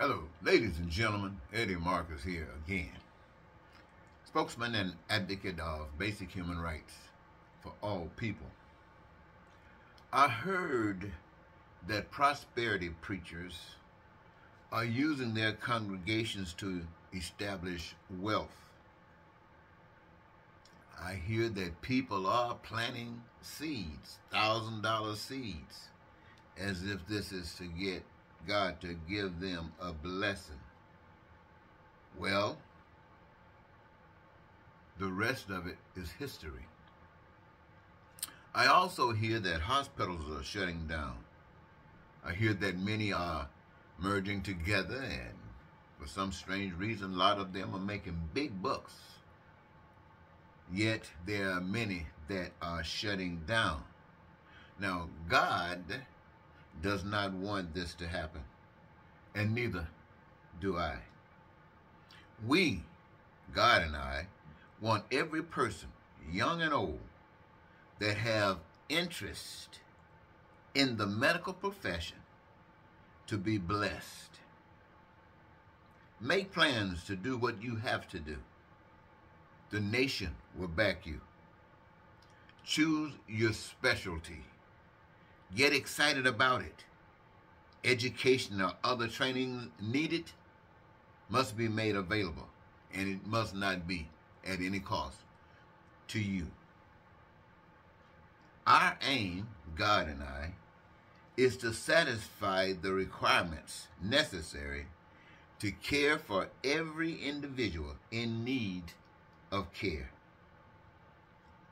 Hello, ladies and gentlemen. Eddie Marcus here again. Spokesman and advocate of basic human rights for all people. I heard that prosperity preachers are using their congregations to establish wealth. I hear that people are planting seeds, thousand dollar seeds, as if this is to get God to give them a blessing. Well, the rest of it is history. I also hear that hospitals are shutting down. I hear that many are merging together and for some strange reason, a lot of them are making big bucks. Yet there are many that are shutting down. Now, God does not want this to happen, and neither do I. We, God and I, want every person, young and old, that have interest in the medical profession to be blessed. Make plans to do what you have to do. The nation will back you. Choose your specialty. Get excited about it. Education or other training needed must be made available, and it must not be at any cost to you. Our aim, God and I, is to satisfy the requirements necessary to care for every individual in need of care.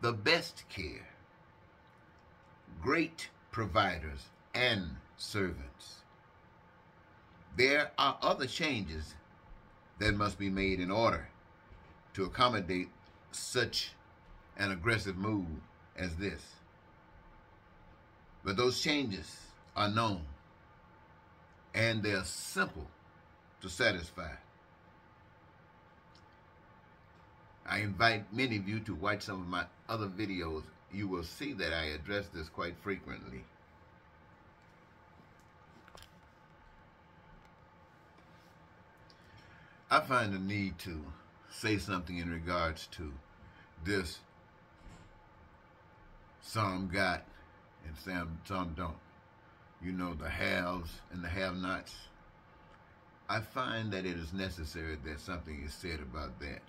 The best care. Great providers and servants. There are other changes that must be made in order to accommodate such an aggressive move as this. But those changes are known and they're simple to satisfy. I invite many of you to watch some of my other videos. You will see that I address this quite frequently. I find the need to say something in regards to this some got and some, some don't. You know, the haves and the have-nots. I find that it is necessary that something is said about that.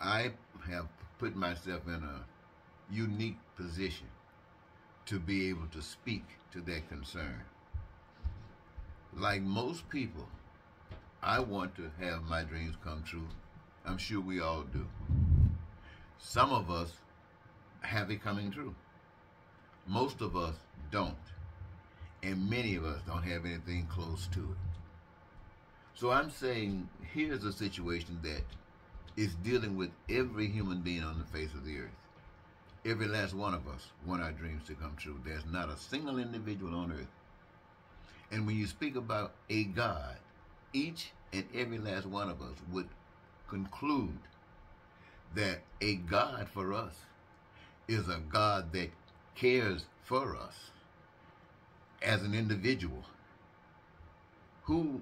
I have put myself in a unique position to be able to speak to that concern. Like most people, I want to have my dreams come true. I'm sure we all do. Some of us have it coming true. Most of us don't. And many of us don't have anything close to it. So I'm saying here's a situation that is dealing with every human being on the face of the earth. Every last one of us want our dreams to come true. There's not a single individual on earth. And when you speak about a God, each and every last one of us would conclude that a God for us is a God that cares for us as an individual who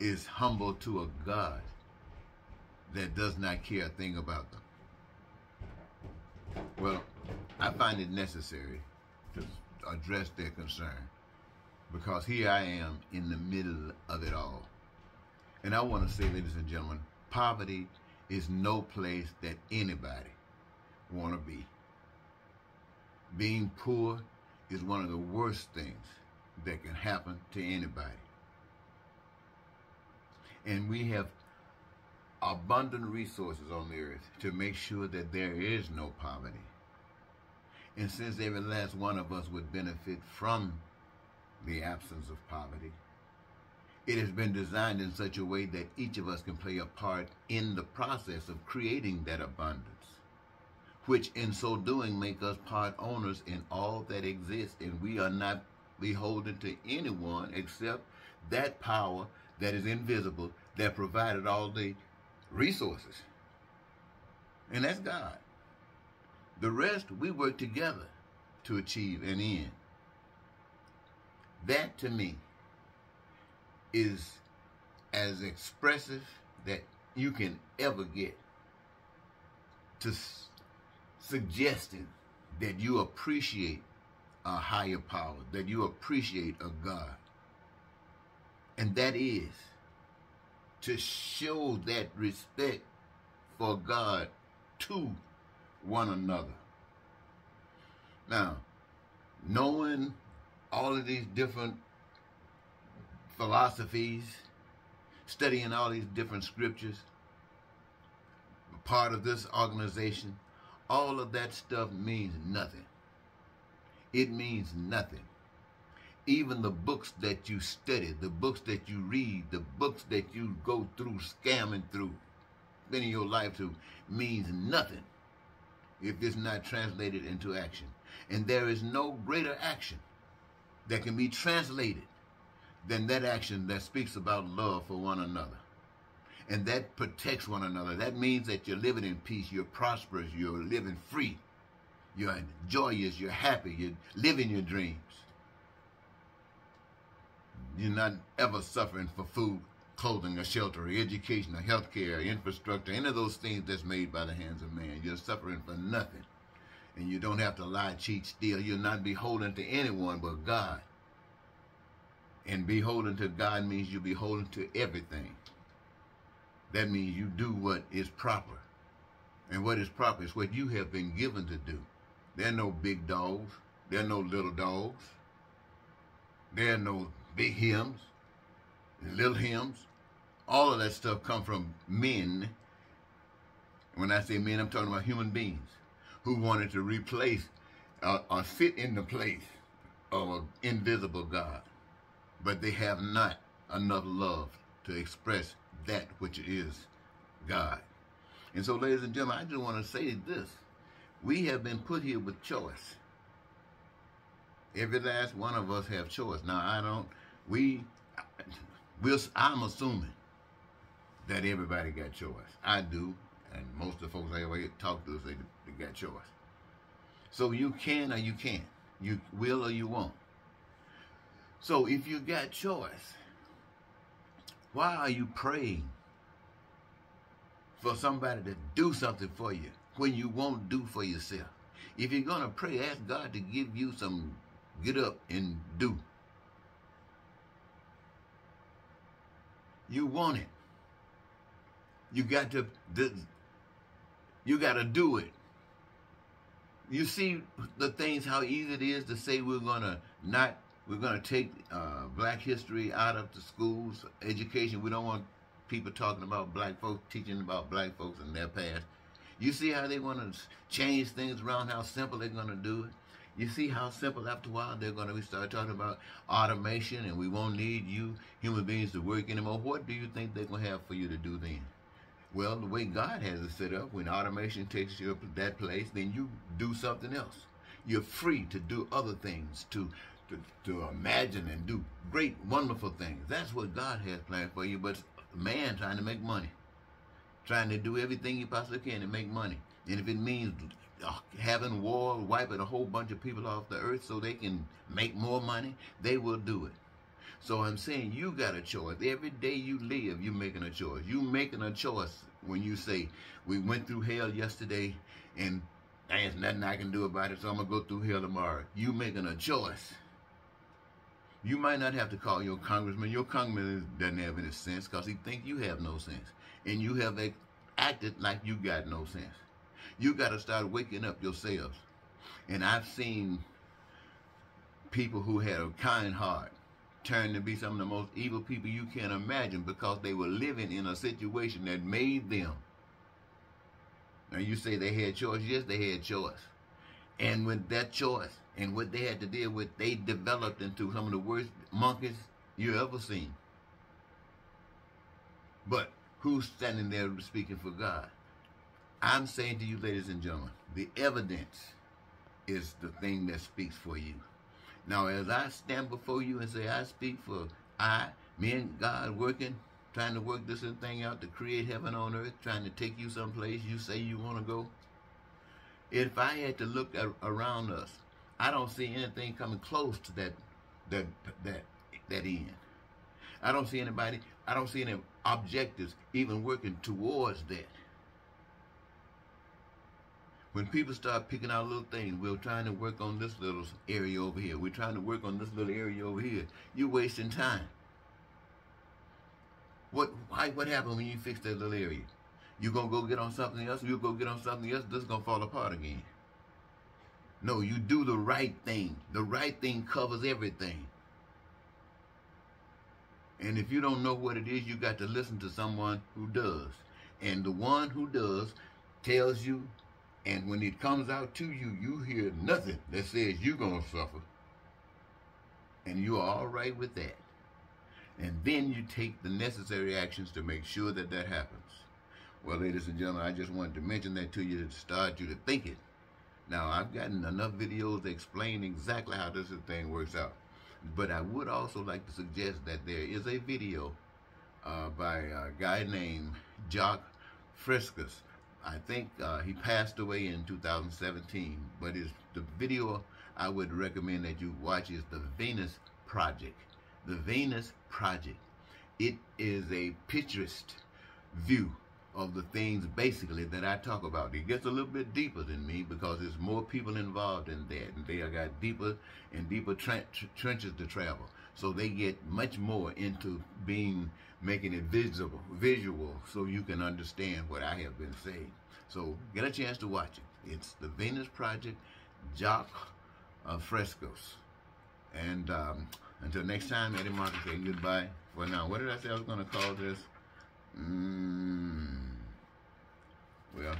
is humble to a God that does not care a thing about them. Well, I find it necessary to address their concern because here I am in the middle of it all. And I want to say, ladies and gentlemen, poverty is no place that anybody want to be. Being poor is one of the worst things that can happen to anybody. And we have abundant resources on the earth to make sure that there is no poverty. And since every last one of us would benefit from the absence of poverty, it has been designed in such a way that each of us can play a part in the process of creating that abundance, which in so doing make us part owners in all that exists, and we are not beholden to anyone except that power that is invisible that provided all the resources. And that's God. The rest, we work together to achieve an end. That, to me, is as expressive that you can ever get to suggesting that you appreciate a higher power, that you appreciate a God. And that is to show that respect for God to one another. Now, knowing all of these different philosophies, studying all these different scriptures, part of this organization, all of that stuff means nothing. It means nothing. Even the books that you study, the books that you read, the books that you go through, scamming through, spending your life through, means nothing if it's not translated into action. And there is no greater action that can be translated than that action that speaks about love for one another. And that protects one another. That means that you're living in peace, you're prosperous, you're living free, you're joyous, you're happy, you're living your dreams. You're not ever suffering for food, clothing, or shelter, or education, or health care, infrastructure, any of those things that's made by the hands of man. You're suffering for nothing. And you don't have to lie, cheat, steal. You're not beholden to anyone but God. And beholden to God means you're beholden to everything. That means you do what is proper. And what is proper is what you have been given to do. There are no big dogs. There are no little dogs. There are no big hymns, little hymns. All of that stuff come from men. When I say men, I'm talking about human beings who wanted to replace uh, or fit in the place of an invisible God. But they have not enough love to express that which is God. And so, ladies and gentlemen, I just want to say this. We have been put here with choice. Every last one of us have choice. Now, I don't, we, we'll, I'm assuming that everybody got choice. I do, and most of the folks I ever talk to say choice. So you can or you can't. You will or you won't. So if you got choice, why are you praying for somebody to do something for you when you won't do for yourself? If you're going to pray, ask God to give you some get up and do. You want it. You got to you got to do it. You see the things how easy it is to say we're to not we're to take uh, black history out of the schools, education. We don't want people talking about black folks, teaching about black folks and their past. You see how they want to change things around, how simple they're to do it. You see how simple after a while they're to we start talking about automation and we won't need you human beings to work anymore. What do you think they're to have for you to do then? Well, the way God has it set up, when automation takes you up that place, then you do something else. You're free to do other things, to to, to imagine and do great, wonderful things. That's what God has planned for you, but man trying to make money, trying to do everything he possibly can to make money. And if it means uh, having war, wiping a whole bunch of people off the earth so they can make more money, they will do it. So I'm saying you got a choice. Every day you live, you're making a choice. You making a choice when you say, we went through hell yesterday and there's nothing I can do about it, so I'm going to go through hell tomorrow. You making a choice. You might not have to call your congressman. Your congressman doesn't have any sense because he think you have no sense. And you have acted like you got no sense. You got to start waking up yourselves. And I've seen people who had a kind heart turn to be some of the most evil people you can imagine because they were living in a situation that made them. Now you say they had choice. Yes, they had choice. And with that choice, and what they had to deal with, they developed into some of the worst monkeys you ever seen. But who's standing there speaking for God? I'm saying to you, ladies and gentlemen, the evidence is the thing that speaks for you. Now, as I stand before you and say, I speak for I, me and God working, trying to work this thing out to create heaven on earth, trying to take you someplace you say you want to go. If I had to look at, around us I don't see anything coming close to that that that that end. I don't see anybody, I don't see any objectives even working towards that. When people start picking out little things, we're trying to work on this little area over here. We're trying to work on this little area over here. You're wasting time. What why, what happened when you fix that little area? You gonna go get on something else? You go get on something else? This is gonna fall apart again. No, you do the right thing. The right thing covers everything. And if you don't know what it is, you got to listen to someone who does. And the one who does tells you, and when it comes out to you, you hear nothing that says you're going to suffer. And you're all right with that. And then you take the necessary actions to make sure that that happens. Well, ladies and gentlemen, I just wanted to mention that to you to start you to think it. Now, I've gotten enough videos to explain exactly how this thing works out. But I would also like to suggest that there is a video uh, by a guy named Jacque Frescas. I think uh, he passed away in 2017, but his, the video I would recommend that you watch is the Venus Project. The Venus Project. It is a picturist view of the things basically that I talk about. It gets a little bit deeper than me because there's more people involved in that, and they got deeper and deeper tre trenches to travel. So they get much more into being making it visible, visual, so you can understand what I have been saying. So get a chance to watch it. It's the Venus Project, Jacque uh, Frescos. And um, until next time, Eddie Marcus saying goodbye for now. What did I say I was going to call this? Mm, well,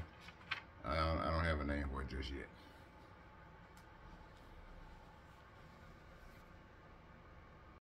I don't, I don't have a name for it just yet.